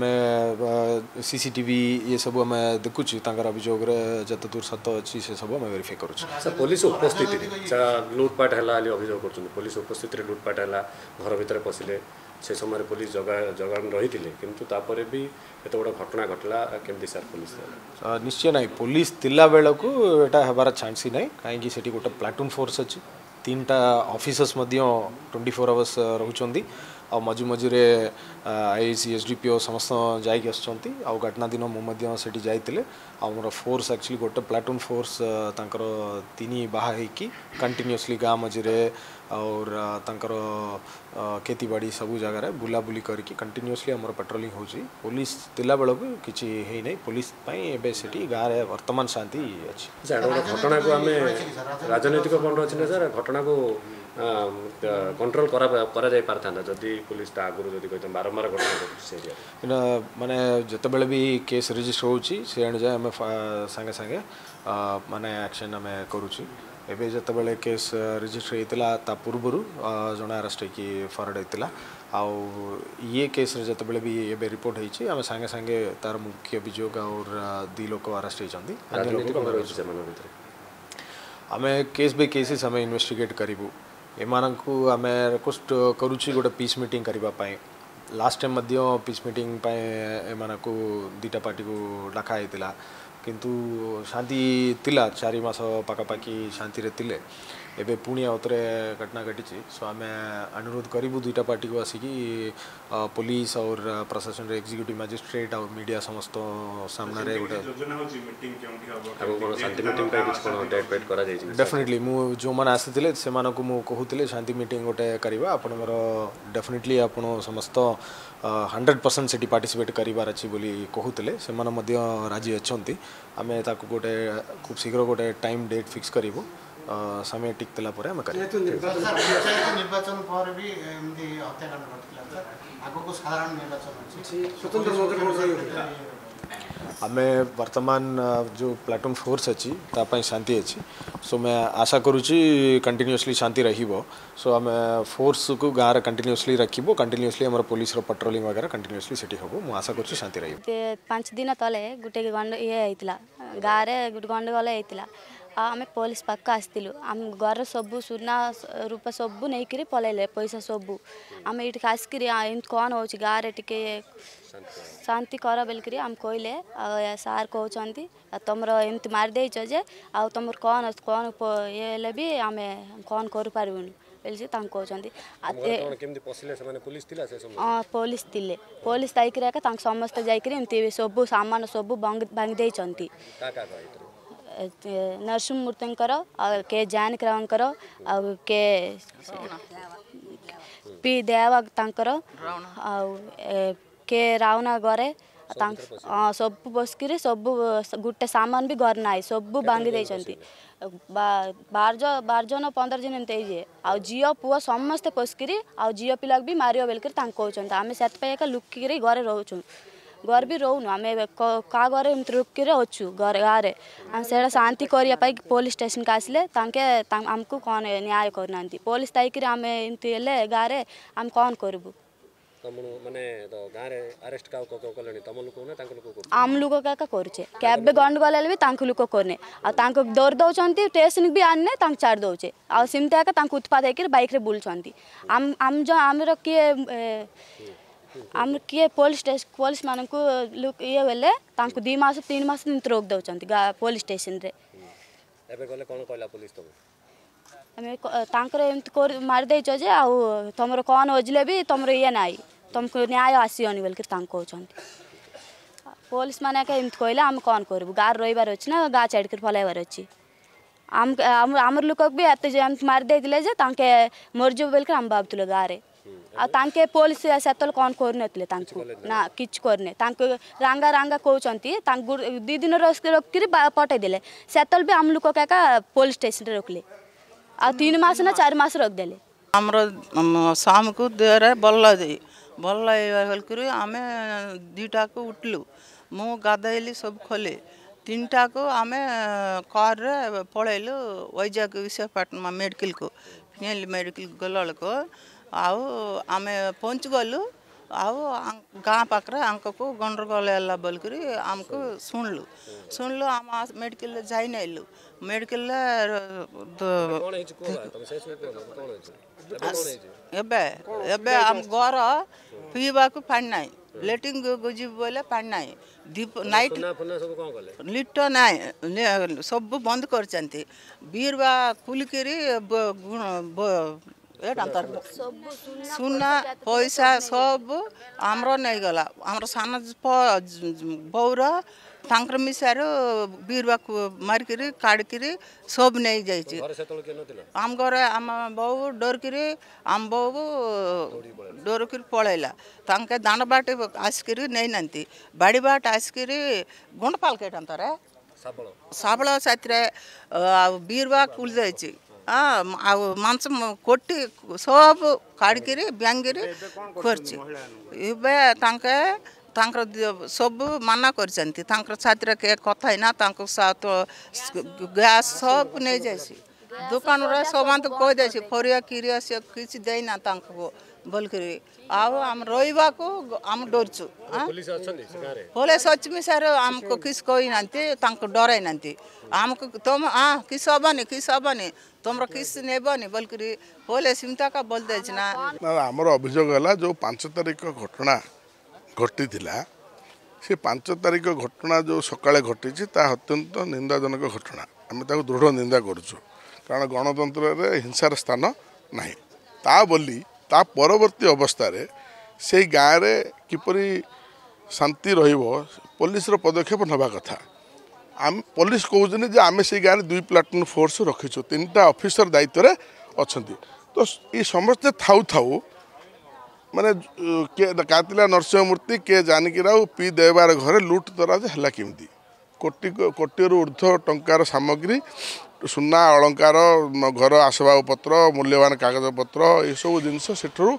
મે CCTV યે સબ અમે કુછ તા કર અભિજોગ રહે જતતુર સતો છે સબ અમે વેરીફાઈ કરું છું સર પોલીસ ઉપસ્થિતિ ના લૂટપાટ હેલા અભિજોગ કરતું પોલીસ ઉપસ્થિતિ લૂટપાટ હેલા ઘર ભીતરે પસીલે સે સમય પોલીસ જગ્યા જગાણ રહી તિલે કીંતુ તાપરે ભી એતો બડા ઘટના ઘટલા કેમ દી સર પોલીસ સર નિશ્ચય નઈ પોલીસ તિલા વેળકુ એટા બર ચાન્સ નઈ કાઈ કે સટી ગોટા પ્લેટૂન ફોર્સ છે 3ટા ઓફિસરસ મધ્ય 24 અવર્સ રહું છોંધી ଆଉ ମଝି ମଝିରେ I C S D P O ସମସ୍ତ ଯାଇକି ଆସୁଛନ୍ତି ଆଉ ଘଟଣା ଦିନ ମୁଁ ମଧ୍ୟ ସେଠି ଯାଇଥିଲେ ଆଉ ଆମର ଫୋର୍ସ ଆକ୍ଚୁଆଲି ଗୋଟେ ପ୍ଲାଟୁନ୍ ଫୋର୍ସ ତାଙ୍କର ତିନି ବାହା ହେଇକି କଣ୍ଟିନ୍ୟୁଅସ୍ଲି ଗାଁ ମଝିରେ ଆଉ ତାଙ୍କର ଖେତିବାଡ଼ି ସବୁ ଜାଗାରେ ବୁଲାବୁଲି କରିକି କଣ୍ଟିନ୍ୟୁଅସ୍ଲି ଆମର ପାଟ୍ରୋଲିଂ ହେଉଛି ପୋଲିସ ଥିଲା ବେଳକୁ କିଛି ହେଇନାହିଁ ପୋଲିସ ପାଇଁ ଏବେ ସେଠି ଗାଁରେ ବର୍ତ୍ତମାନ ଶାନ୍ତି ଅଛି ଘଟଣାକୁ ଆମେ ରାଜନୈତିକ ବଣ୍ଡ ଅଛି ନା ସାର୍ ଘଟଣାକୁ কন্ট্রোল করা করা যাই পারতান্তা যদি পুলিশ তা আগুরু যদি কইতাম বারম্বার ঘটনা ঘটুছি সে এরিয়া মানে যেতবেলে বি কেস রেজিস্টার হউছি সে অনুযায়ী আমি সাঙ্গে সাঙ্গে মানে অ্যাকশন আমি করুছি এবে যেতবেলে কেস রেজিস্টার হয়েছিল তা পূর্বরু জনে আরেস্ট হয়েকি ফরওয়ার্ড হয়েছিল আউ ইয়ে কেসরে যেতবেলে বি এবে রিপোর্ট হয়েছি আমি সাঙ্গে সাঙ্গে তার মুখ্য অভিযোগ আর দুই লোক আরেস্ট হয়েছেন আমি কেস বাই কেসেস আমি ইনভেস্টিগেট করিবু ଏମାନଙ୍କୁ ଆମେ ରିକ୍ୱେଷ୍ଟ କରୁଛି ଗୋଟେ ପିସ୍ ମିଟିଂ କରିବା ପାଇଁ ଲାଷ୍ଟ ଟାଇମ୍ ମଧ୍ୟ ପିସ୍ ମିଟିଂ ପାଇଁ ଏମାନଙ୍କୁ ଦୁଇଟା ପାର୍ଟିକୁ ଡକା ହେଇଥିଲା କିନ୍ତୁ ଶାନ୍ତି ଥିଲା ଚାରି ମାସ ପାଖାପାଖି ଶାନ୍ତିରେ ଥିଲେ ଏବେ ପୁଣି ଆଉଥରେ घटना घटी सो आम अनुरोध करूँ दुईटा पार्टी को आसिकी पुलिस और प्रशासन एक्जिक्यूटिव मजिस्ट्रेट और मीडिया समस्त सामना गोटे डेफिनेटली जो मैंने आसी से कहते शांति मीट गोटे कर डेफिनेटली आप समस्त हंड्रेड परसेंट से पार्टिसिपेट करार अच्छी कहते से राजी अच्छा आम गोटे खूब शीघ्र गोटे टाइम डेट फिक्स करूँ समय टिकला पर आमे करियै निर्वाचन जो प्लाटून फोर्स अच्छी ताप शांति अच्छी सो मैं आशा करूँ कंटिन्यूसली शांति रो सो आम फोर्स को गाँव में कंटिन्यूसली रखब कंटिन्यूसली पुलिस पट्रोली वगैरह कंटिन्यूसली सेटी हम आशा कर शांति रही पाँच दिन तले गोटे गंड ईला गाँव में गोटे गंडगोल होता ଆମେ ಆಮೆ ಪೊಲೀಸ್ ଆସିଥିଲୁ ଆମ ଘର ସବୁ ସୁନା ಸುಣ್ಣ ସବୁ ନେଇକିରି ପଳେଇଲେ ପଇସା ସବୁ ଆମେ ଏଇଠିକି ଆସିକିରି ଏମିତି କଣ ହେଉଛି ଗାଁରେ ଟିକେ ଶାନ୍ତି କର ବୋଲିକିରି ଆମେ କହିଲେ ଆଉ ସାର୍ କହୁଛନ୍ତି ଆଉ ତୁମର ଏମିତି ମାରିଦେଇଛ ଯେ ଆଉ ତୁମର କ'ଣ କ'ଣ ଇଏ ହେଲେ ବି ଆମେ କ'ଣ କରିପାରିବୁନି ବୋଲି ସେ ତାଙ୍କୁ କହୁଛନ୍ତି ହଁ ପୋଲିସ ଥିଲେ ପୋଲିସ ଯାଇକିରି ଏକା ତାଙ୍କ ସମସ୍ତେ ଯାଇକିରି ଏମିତି ସବୁ ସାମାନ ସବୁ ଭାଙ୍ଗି ଦେଇଛନ୍ତି ନରସିଂହମୂର୍ତ୍ତିଙ୍କର ଆଉ କେ ଜାନକିରାଓଙ୍କର ଆଉ କେ ପି ଦେବା ତାଙ୍କର ଆଉ କେ ରାଉନା ଗରେ ସବୁ ବସିକିରି ସବୁ ଗୋଟେ ସାମାନ ବି ଘରେ ନାହିଁ ସବୁ ବାନ୍ଧି ଦେଇଛନ୍ତି ବାର ବାର ଜଣ ପନ୍ଦର ଜଣ ଏମିତି ହେଇଯିବେ ଆଉ ଝିଅ ପୁଅ ସମସ୍ତେ ପଶିକିରି ଆଉ ଝିଅ ପିଲାକୁ ବି ମାରିବ ବୋଲିକିରି ତାଙ୍କୁ କହୁଛନ୍ତି ଆମେ ସେଥିପାଇଁ ଏକା ଲୁକିକିରି ଘରେ ରହୁଛୁ घर भी रहूनु आम का घर एमती रुकिर अच्छु गाँव आम से शांति करने पुलिस स्टेशन के आसे आमको कौन न्याय करना पुलिस थी आम एमती गाँव आम कौन करूँ आम लोक का करुचे केबे गंडगोल भी तांक लोक करने दौड़ दौरान स्टेशन भी आने तक छाड़ दौचे आमती उत्पात होकर बैक बुलूँ आम जो आमर किए हम्म। आमके पोलीस पोलीस ମାନଙ୍କୁ ଇଏ ବେଲେ ତାଙ୍କୁ ଦୁଇ ମାସ ତିନି ମାସ ଏମିତି ରୋକ ଦେଉଛନ୍ତି ପୋଲିସ ଷ୍ଟେସନରେ ଏବେ ଗଲେ କ'ଣ କହିଲା ପୋଲିସ ତମକୁ ଆମେ ତାଙ୍କର ଏମିତି ମାରିଦେଇଛ ଯେ ଆଉ ତମର କ'ଣ ଓଜିଲେ ବି ତମର ଇଏ ନାହିଁ ତମକୁ ନ୍ୟାୟ ଆସିବନି ବୋଲିକି ତାଙ୍କୁ କହୁଛନ୍ତି ପୋଲିସ ମାନେ ଏକା ଏମିତି କହିଲେ ଆମେ କ'ଣ କରିବୁ ଗାଁ ରହିବାର ଅଛି ନା ଗାଁ ଛାଡ଼ିକରି ପଳାଇବାର ଅଛି ଆମ ଆମର ଲୋକ ବି ଏତେ ଏମିତି ମାରିଦେଇଥିଲେ ଯେ ତାଙ୍କେ ମରିଯିବ ବୋଲିକି ଆମେ ଭାବୁଥିଲୁ ଗାଁରେ ଆଉ ତାଙ୍କେ ପୋଲିସ ସେତେବେଳେ କ'ଣ କରୁନଥିଲେ ତାଙ୍କୁ ନା କିଛି କରୁନି ତାଙ୍କୁ ରାଙ୍ଗା ରାଙ୍ଗା କହୁଛନ୍ତି ତାଙ୍କୁ ଦୁଇ ଦିନ ରଖିକିରି ପଠାଇ ଦେଲେ ସେତେବେଳେ ବି ଆମ ଲୋକ ଏକା ପୋଲିସ ଷ୍ଟେସନରେ ରଖିଲେ ଆଉ ତିନି ମାସ ନା ଚାରି ମାସ ରଖିଦେଲେ ଆମର ସ୍ୱାମୀକୁ ଦେହରେ ଭଲ ଭଲ ହେଇକରି ଆମେ ଦୁଇଟାକୁ ଉଠିଲୁ ମୁଁ ଗାଧୋଇଲି ସବୁ ଖୋଲି ତିନିଟାକୁ ଆମେ କାର୍ରେ ପଳେଇଲୁ వైజాగ్ విశాఖపట్నం మెడికల్కు పిఎల్లి మెడికల్కి గొల్లవాళ్ళకు ଆଉ ଆମେ ପହଞ୍ଚିଗଲୁ ଆଉ ଗାଁ ପାଖରେ ଆମକୁ ଗଣ୍ଡଗୋଳ ହେଲା ବୋଲିକରି ଆମକୁ ଶୁଣିଲୁ ଶୁଣିଲୁ ଆମ ମେଡ଼ିକାଲରେ ଯାଇନେଲୁ ମେଡ଼ିକାଲରେ ଏବେ ଏବେ ଆମ ଘର ପିଇବାକୁ ପାଣି ନାହିଁ ଲେଟ୍ରିନ୍ ଯିବୁ ବୋଇଲେ ପାଣି ନାହିଁ ଦୀପ ନାଇଟ୍ ଲିଟ ନାହିଁ ସବୁ ବନ୍ଦ କରିଛନ୍ତି ବିରୁବା ଖୋଲିକିରି सुना पैसा सब आम नहीं गला आम सान बौर तांकर मिसार बीरवा मारिक काड़िक सब नहीं जाइए आम घर आम बो डोरक आम बो डोरक पलैला तांके बाट आसिक नहीं ना बाड़ी बाट आसिक गुंड पालके टांतर शाबल सातिर बीरवा कुल जाइए ଆଉ ମାଂସ କୋଟି ସବୁ କାଢ଼ିକିରି ବ୍ୟାଙ୍ଗିରି ଖୁଆଛି ଏବେ ତାଙ୍କେ ତାଙ୍କର ସବୁ ମନା କରିଛନ୍ତି ତାଙ୍କର ଛାତିରେ କେ କଥା ହେଇନା ତାଙ୍କ ସାଥ ଗ୍ୟାସ ସବୁ ନେଇଯାଇଛି ଦୋକାନରେ ସମାନ କହିଦେଇଛି ଫରିଆ କିରିଆ ସେ କିଛି ଦେଇନା ତାଙ୍କୁ ବୋଲିକରି ଆଉ ଆମେ ରହିବାକୁ ଆମେ ଡରୁଛୁ ପୋଲିସ ଅଛି ସାର୍ ଆମକୁ କିଛି କହିନାହାନ୍ତି ତାଙ୍କୁ ଡରାଇ ନାହାନ୍ତି ଆମକୁ ତମ ହଁ କିସ ହବନି କିସ ହବନି ତମର କିଛି ନେବନି ବୋଲିକରି ପୋଲିସ ସେମିତି ଏକା ବୋଲି ଦେଇଛି ନା ଆମର ଅଭିଯୋଗ ହେଲା ଯେଉଁ ପାଞ୍ଚ ତାରିଖ ଘଟଣା ଘଟିଥିଲା ସେ ପାଞ୍ଚ ତାରିଖ ଘଟଣା ଯେଉଁ ସକାଳେ ଘଟିଛି ତାହା ଅତ୍ୟନ୍ତ ନିନ୍ଦାଜନକ ଘଟଣା ଆମେ ତାକୁ ଦୃଢ଼ ନିନ୍ଦା କରୁଛୁ କାରଣ ଗଣତନ୍ତ୍ରରେ ହିଂସାର ସ୍ଥାନ ନାହିଁ ତା ବୋଲି ତା ପରବର୍ତ୍ତୀ ଅବସ୍ଥାରେ ସେଇ ଗାଁରେ କିପରି ଶାନ୍ତି ରହିବ ପୋଲିସର ପଦକ୍ଷେପ ନେବା କଥା ଆମେ ପୋଲିସ କହୁଛନ୍ତି ଯେ ଆମେ ସେଇ ଗାଁରେ ଦୁଇ ପ୍ଲାଟୁନ୍ ଫୋର୍ସ ରଖିଛୁ ତିନିଟା ଅଫିସର ଦାୟିତ୍ୱରେ ଅଛନ୍ତି ତ ଏ ସମସ୍ତେ ଥାଉ ଥାଉ ମାନେ କିଏ କାତିଲା ନରସିଂହ ମୂର୍ତ୍ତି କିଏ ଜାନକୀ ରାଓ ପି ଦେବାର ଘରେ ଲୁଟ୍ ଦରାଜ ହେଲା କେମିତି କୋଟି କୋଟିରୁ ଉର୍ଦ୍ଧ୍ୱ ଟଙ୍କାର ସାମଗ୍ରୀ ସୁନା ଅଳଙ୍କାର ଘର ଆସବାବପତ୍ର ମୂଲ୍ୟବାନ କାଗଜପତ୍ର ଏସବୁ ଜିନିଷ ସେଠାରୁ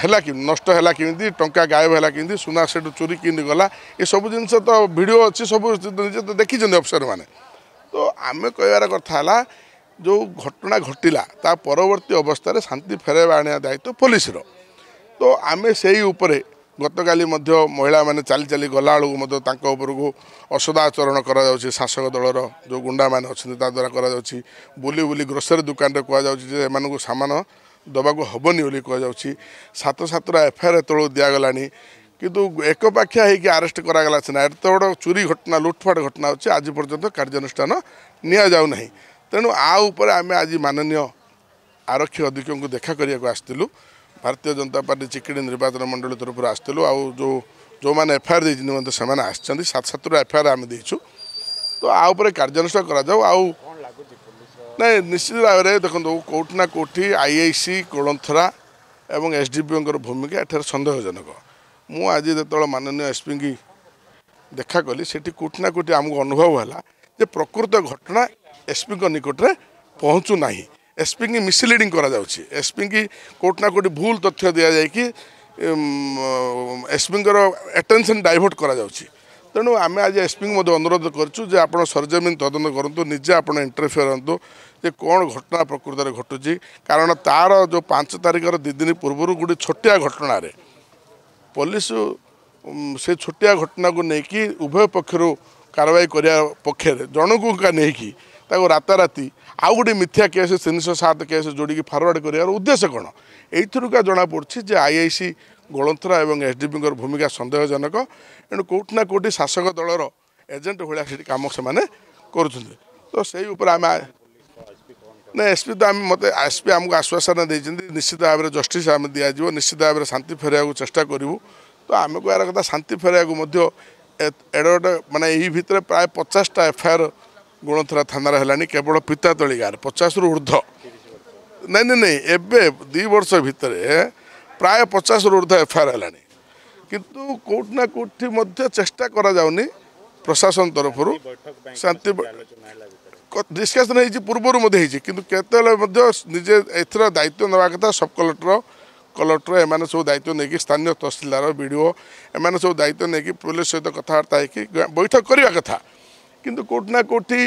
ହେଲା କେମିତି ନଷ୍ଟ ହେଲା କେମିତି ଟଙ୍କା ଗାୟବ ହେଲା କେମିତି ସୁନା ସେଠୁ ଚୋରି କେମିତି ଗଲା ଏସବୁ ଜିନିଷ ତ ଭିଡ଼ିଓ ଅଛି ସବୁ ନିଜେ ତ ଦେଖିଛନ୍ତି ଅଫିସରମାନେ ତ ଆମେ କହିବାର କଥା ହେଲା ଯେଉଁ ଘଟଣା ଘଟିଲା ତା ପରବର୍ତ୍ତୀ ଅବସ୍ଥାରେ ଶାନ୍ତି ଫେରାଇବା ଆଣିବା ଦାୟିତ୍ୱ ପୋଲିସର ତ ଆମେ ସେଇ ଉପରେ ଗତକାଲି ମଧ୍ୟ ମହିଳାମାନେ ଚାଲି ଚାଲି ଗଲାବେଳକୁ ମଧ୍ୟ ତାଙ୍କ ଉପରକୁ ଅସଦାଚରଣ କରାଯାଉଛି ଶାସକ ଦଳର ଯେଉଁ ଗୁଣ୍ଡାମାନେ ଅଛନ୍ତି ତା ଦ୍ୱାରା କରାଯାଉଛି ବୁଲି ବୁଲି ଗ୍ରୋସରୀ ଦୋକାନରେ କୁହାଯାଉଛି ଯେ ଏମାନଙ୍କୁ ସାମାନ ଦେବାକୁ ହେବନି ବୋଲି କୁହାଯାଉଛି ସାତ ସାତଟା ଏଫ୍ଆଇଆର୍ ତଳକୁ ଦିଆଗଲାଣି କିନ୍ତୁ ଏକପାଖିଆ ହେଇକି ଆରେଷ୍ଟ କରାଗଲା ସିନା ଏତେ ବଡ଼ ଚୋରି ଘଟଣା ଲୁଟ୍ଫାଟ୍ ଘଟଣା ହେଉଛି ଆଜି ପର୍ଯ୍ୟନ୍ତ କାର୍ଯ୍ୟାନୁଷ୍ଠାନ ନିଆଯାଉନାହିଁ ତେଣୁ ଆ ଉପରେ ଆମେ ଆଜି ମାନନୀୟ ଆରକ୍ଷୀ ଅଧିକଙ୍କୁ ଦେଖା କରିବାକୁ ଆସିଥିଲୁ ଭାରତୀୟ ଜନତା ପାର୍ଟି ଚିକିଡ଼ି ନିର୍ବାଚନ ମଣ୍ଡଳୀ ତରଫରୁ ଆସିଥିଲୁ ଆଉ ଯେଉଁ ଯେଉଁମାନେ ଏଫ୍ଆଇଆର୍ ଦେଇଛନ୍ତି ମଧ୍ୟ ସେମାନେ ଆସିଛନ୍ତି ସାତ ସାତରୁ ଏଫ୍ଆଇଆର୍ ଆମେ ଦେଇଛୁ ତ ଆ ଉପରେ କାର୍ଯ୍ୟାନୁଷ୍ଠାନ କରାଯାଉ ଆଉ ନାଇଁ ନିଶ୍ଚିତ ଭାବରେ ଦେଖନ୍ତୁ କେଉଁଠି ନା କେଉଁଠି ଆଇ ଆଇ ସି କୋଳନ୍ଥରା ଏବଂ ଏସ୍ ଡି ପିଓଙ୍କର ଭୂମିକା ଏଠାରେ ସନ୍ଦେହଜନକ ମୁଁ ଆଜି ଯେତେବେଳେ ମାନନୀୟ ଏସ୍ପିଙ୍କି ଦେଖା କଲି ସେଠି କେଉଁଠି ନା କେଉଁଠି ଆମକୁ ଅନୁଭବ ହେଲା ଯେ ପ୍ରକୃତ ଘଟଣା ଏସ୍ପିଙ୍କ ନିକଟରେ ପହଞ୍ଚୁ ନାହିଁ ଏସ୍ପିଙ୍କି ମିସ୍ଲିଡ଼ିଂ କରାଯାଉଛି ଏସ୍ପିଙ୍କି କେଉଁଠି ନା କେଉଁଠି ଭୁଲ ତଥ୍ୟ ଦିଆଯାଇକି ଏସ୍ପିଙ୍କର ଆଟେନସନ୍ ଡାଇଭର୍ଟ କରାଯାଉଛି ତେଣୁ ଆମେ ଆଜି ଏସ୍ପିଙ୍କୁ ମଧ୍ୟ ଅନୁରୋଧ କରିଛୁ ଯେ ଆପଣ ସରଜମିନ୍ ତଦନ୍ତ କରନ୍ତୁ ନିଜେ ଆପଣ ଇଣ୍ଟରଫିୟର୍ ହୁଅନ୍ତୁ ଯେ କ'ଣ ଘଟଣା ପ୍ରକୃତରେ ଘଟୁଛି କାରଣ ତା'ର ଯେଉଁ ପାଞ୍ଚ ତାରିଖର ଦୁଇ ଦିନ ପୂର୍ବରୁ ଗୋଟେ ଛୋଟିଆ ଘଟଣାରେ ପୋଲିସ ସେ ଛୋଟିଆ ଘଟଣାକୁ ନେଇକି ଉଭୟ ପକ୍ଷରୁ କାରବାଇ କରିବା ପକ୍ଷରେ ଜଣଙ୍କୁ ନେଇକି ତାକୁ ରାତାରାତି ଆଉ ଗୋଟେ ମିଥ୍ୟା କେସ୍ ତିନିଶହ ସାତ କେସ୍ ଯୋଡ଼ିକି ଫରୱାର୍ଡ଼ କରିବାର ଉଦ୍ଦେଶ୍ୟ କ'ଣ ଏଇଥିରୁ କା ଜଣାପଡ଼ୁଛି ଯେ ଆଇ ଆଇ ସି ଗୋଳନ୍ତରା ଏବଂ ଏସ୍ଡିପିଙ୍କର ଭୂମିକା ସନ୍ଦେହଜନକ ଏଣୁ କେଉଁଠି ନା କେଉଁଠି ଶାସକ ଦଳର ଏଜେଣ୍ଟ ଭଳିଆ ସେଠି କାମ ସେମାନେ କରୁଛନ୍ତି ତ ସେଇ ଉପରେ ଆମେ ନାଇଁ ଏସ୍ପି ତ ଆମେ ମୋତେ ଏସ୍ପି ଆମକୁ ଆଶ୍ୱାସନା ଦେଇଛନ୍ତି ନିଶ୍ଚିତ ଭାବରେ ଜଷ୍ଟିସ୍ ଆମେ ଦିଆଯିବ ନିଶ୍ଚିତ ଭାବରେ ଶାନ୍ତି ଫେରାଇବାକୁ ଚେଷ୍ଟା କରିବୁ ତ ଆମେ କହିବାର କଥା ଶାନ୍ତି ଫେରାଇବାକୁ ମଧ୍ୟ ଏଡ଼େ ମାନେ ଏହି ଭିତରେ ପ୍ରାୟ ପଚାଶଟା ଏଫ୍ଆଇଆର୍ ଗୁଣଥରା ଥାନାରେ ହେଲାଣି କେବଳ ପିତାତଳି ଗାଁରେ ପଚାଶରୁ ଉର୍ଦ୍ଧ୍ୱ ନାଇଁ ନାଇଁ ନାଇଁ ଏବେ ଦୁଇ ବର୍ଷ ଭିତରେ ପ୍ରାୟ ପଚାଶରୁ ଉର୍ଦ୍ଧ୍ୱ ଏଫ୍ଆଇଆର୍ ହେଲାଣି କିନ୍ତୁ କେଉଁଠି ନା କେଉଁଠି ମଧ୍ୟ ଚେଷ୍ଟା କରାଯାଉନି ପ୍ରଶାସନ ତରଫରୁ ଶାନ୍ତି ଡିସ୍କସନ୍ ହେଇଛି ପୂର୍ବରୁ ମଧ୍ୟ ହେଇଛି କିନ୍ତୁ କେତେବେଳେ ମଧ୍ୟ ନିଜେ ଏଥିରେ ଦାୟିତ୍ୱ ନେବା କଥା ସବ୍ କଲେକ୍ଟର କଲେକ୍ଟର ଏମାନେ ସବୁ ଦାୟିତ୍ୱ ନେଇକି ସ୍ଥାନୀୟ ତହସିଲଦାର ବି ଡ଼ି ଏମାନେ ସବୁ ଦାୟିତ୍ୱ ନେଇକି ପୋଲିସ ସହିତ କଥାବାର୍ତ୍ତା ହେଇକି ବୈଠକ କରିବା କଥା কিন্তু কোটি না কোটি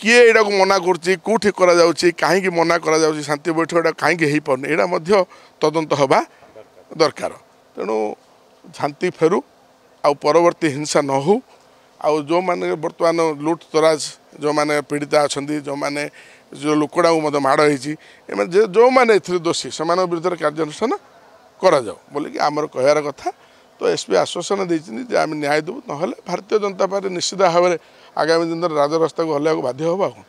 କିଏ ଏଇଟାକୁ ମନା କରୁଛି କେଉଁଠି କରାଯାଉଛି କାହିଁକି ମନା କରାଯାଉଛି ଶାନ୍ତି ବୈଠକଟା କାହିଁକି ହେଇପାରୁନି ଏଇଟା ମଧ୍ୟ ତଦନ୍ତ ହେବା ଦରକାର ତେଣୁ ଶାନ୍ତି ଫେରୁ ଆଉ ପରବର୍ତ୍ତୀ ହିଂସା ନ ହେଉ ଆଉ ଯେଉଁମାନେ ବର୍ତ୍ତମାନ ଲୁଟ୍ ତରାଜ ଯେଉଁମାନେ ପୀଡ଼ିତା ଅଛନ୍ତି ଯେଉଁମାନେ ଯେଉଁ ଲୋକଟାକୁ ମଧ୍ୟ ମାଡ଼ ହେଇଛି ଏମାନେ ଯେଉଁମାନେ ଏଥିରେ ଦୋଷୀ ସେମାନଙ୍କ ବିରୁଦ୍ଧରେ କାର୍ଯ୍ୟାନୁଷ୍ଠାନ କରାଯାଉ ବୋଲିକି ଆମର କହିବାର କଥା ତ ଏସ୍ପି ଆଶ୍ୱାସନା ଦେଇଛନ୍ତି ଯେ ଆମେ ନ୍ୟାୟ ଦେବୁ ନହେଲେ ଭାରତୀୟ ଜନତା ପାର୍ଟି ନିଶ୍ଚିତ ଭାବରେ ଆଗାମୀ ଦିନରେ ରାଜରାସ୍ତାକୁ ହଲେଇବାକୁ ବାଧ୍ୟ ହେବ ଆଉ କ'ଣ